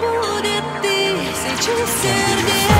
будет тысячи сердец.